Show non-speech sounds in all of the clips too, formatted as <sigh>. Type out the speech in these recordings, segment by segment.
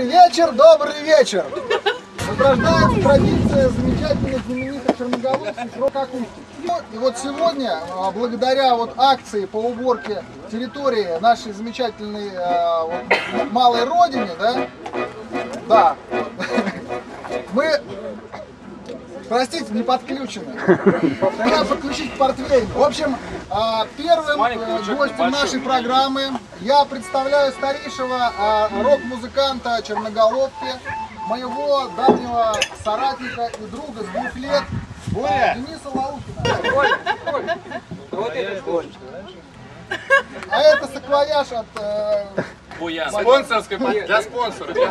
Добрый вечер, добрый вечер! Возрождается традиция замечательных знаменитых черноголовцев рок-акустики. Ну, И вот сегодня, а, благодаря вот акции по уборке территории нашей замечательной а, вот, малой родине, да, да, <laughs> мы Простите, не подключены. Надо подключить портвейн. В общем, а, первым э, гостем нашей программы я представляю старейшего а, рок-музыканта Черноголовки, моего давнего соратника и друга с двух лет, э, Дениса Лаукина. А это саквояж от... э, Спонсорской для спонсора. Для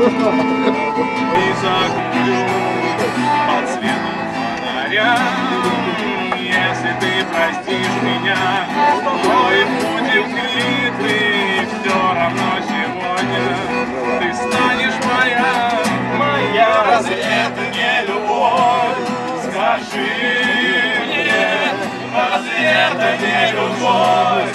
И загублю под светом фонаря. Если ты простишь меня, то и будем квиты. Все равно сегодня ты станешь моя, моя. Разве это не любовь? Скажи мне, разве это не любовь?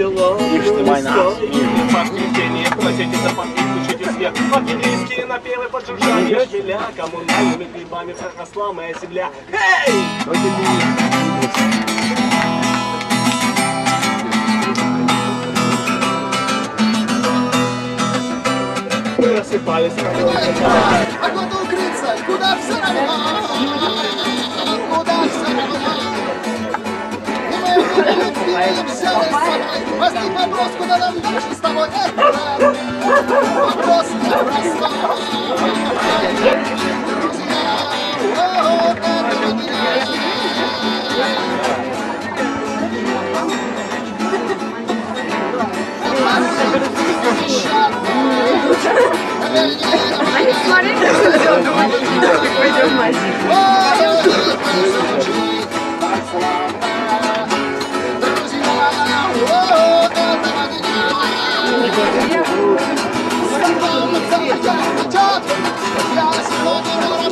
село. Воскресенье просите за помнить, учите свет. Английские напевы под жужжание шпиля. Коммунальными грибами проросла моя земля. Эй! Просыпались А куда укрыться? Куда все собой. Возник вопрос, куда нам дальше с тобой? Это вопрос непростой. Друзья, о, этого не Они смотрели, что все, что пойдем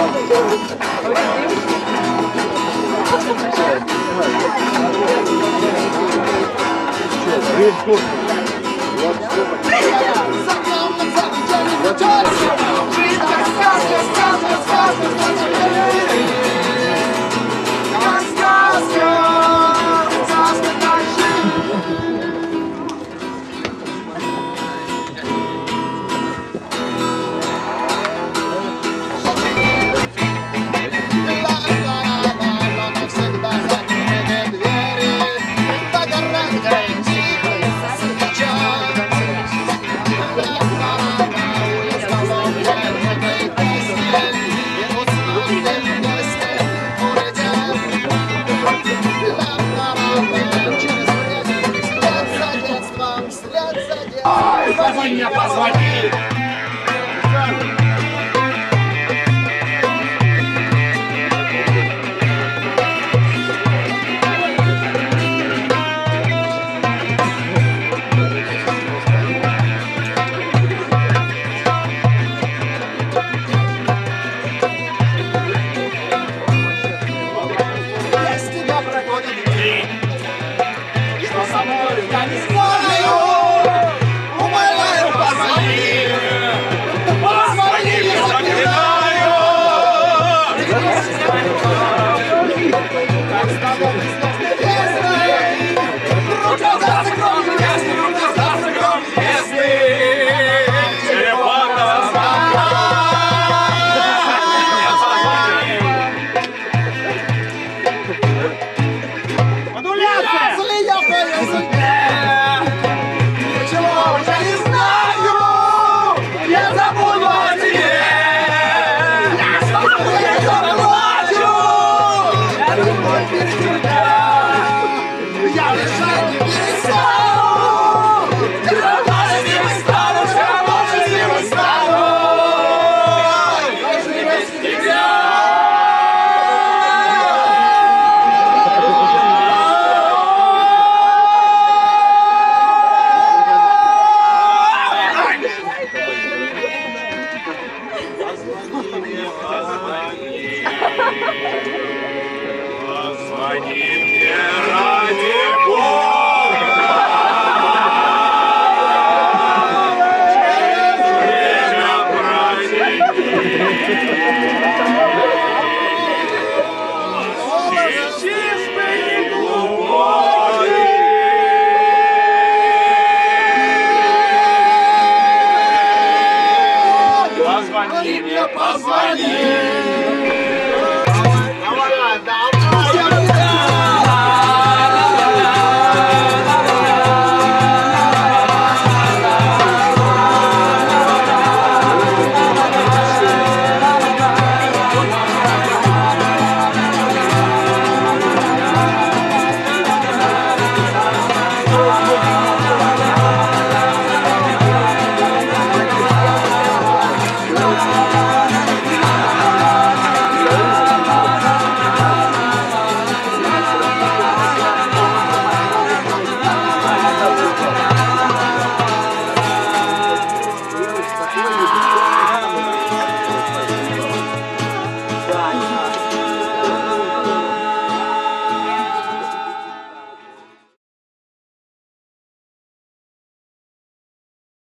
Позвони, Позвони мне позвони, позвони.